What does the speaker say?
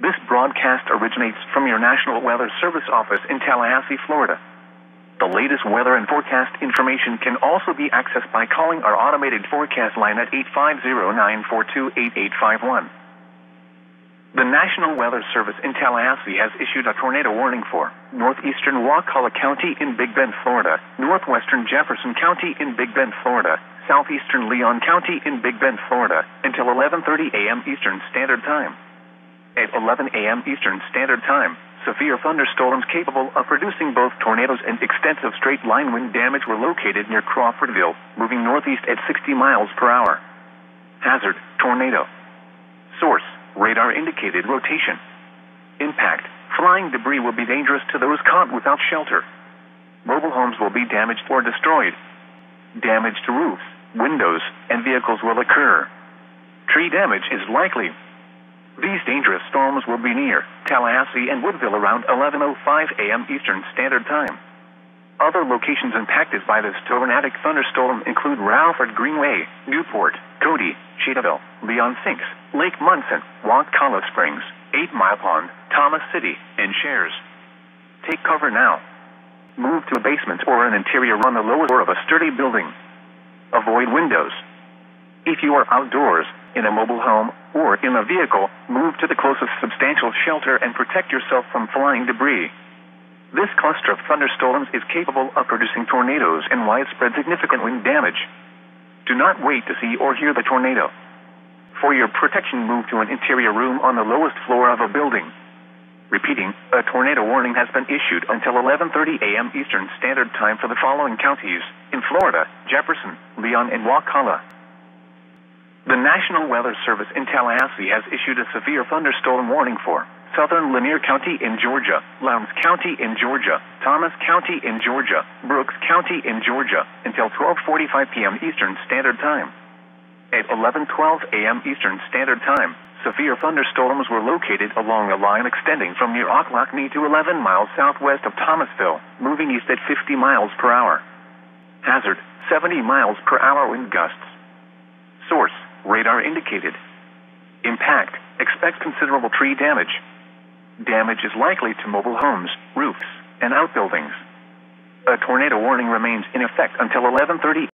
This broadcast originates from your National Weather Service office in Tallahassee, Florida. The latest weather and forecast information can also be accessed by calling our automated forecast line at 850-942-8851. The National Weather Service in Tallahassee has issued a tornado warning for northeastern Wakulla County in Big Bend, Florida, northwestern Jefferson County in Big Bend, Florida, southeastern Leon County in Big Bend, Florida, until 11:30 a.m. Eastern Standard Time. At 11 a.m. Eastern Standard Time, severe thunderstorms capable of producing both tornadoes and extensive straight line wind damage were located near Crawfordville, moving northeast at 60 miles per hour. Hazard, tornado. Source, radar indicated rotation. Impact, flying debris will be dangerous to those caught without shelter. Mobile homes will be damaged or destroyed. Damage to roofs, windows, and vehicles will occur. Tree damage is likely. These dangerous storms will be near Tallahassee and Woodville around 11:05 a.m. Eastern Standard Time. Other locations impacted by this tornadic thunderstorm include Ralford Greenway, Newport, Cody, Cheetahville, Leon Sinks, Lake Munson, Wakulla Springs, Eight Mile Pond, Thomas City, and Chaires. Take cover now. Move to a basement or an interior on the lower floor of a sturdy building. Avoid windows. If you are outdoors, in a mobile home, or in a vehicle, move to the closest substantial shelter and protect yourself from flying debris. This cluster of thunderstorms is capable of producing tornadoes and widespread significant wind damage. Do not wait to see or hear the tornado. For your protection, move to an interior room on the lowest floor of a building. Repeating, a tornado warning has been issued until 11:30 a.m. Eastern Standard Time for the following counties in Florida: Jefferson, Leon, and Wakulla. The National Weather Service in Tallahassee has issued a severe thunderstorm warning for southern Lanier County in Georgia, Lowndes County in Georgia, Thomas County in Georgia, Brooks County in Georgia until 12:45 p.m. Eastern Standard Time. At 11:12 a.m. Eastern Standard Time, severe thunderstorms were located along a line extending from near Ochlockonee to 11 miles southwest of Thomasville, moving east at 50 miles per hour. Hazard: 70 miles per hour wind gusts. Radar indicated. Impact: expect considerable tree damage. Damage is likely to mobile homes, roofs, and outbuildings. A tornado warning remains in effect until 11:30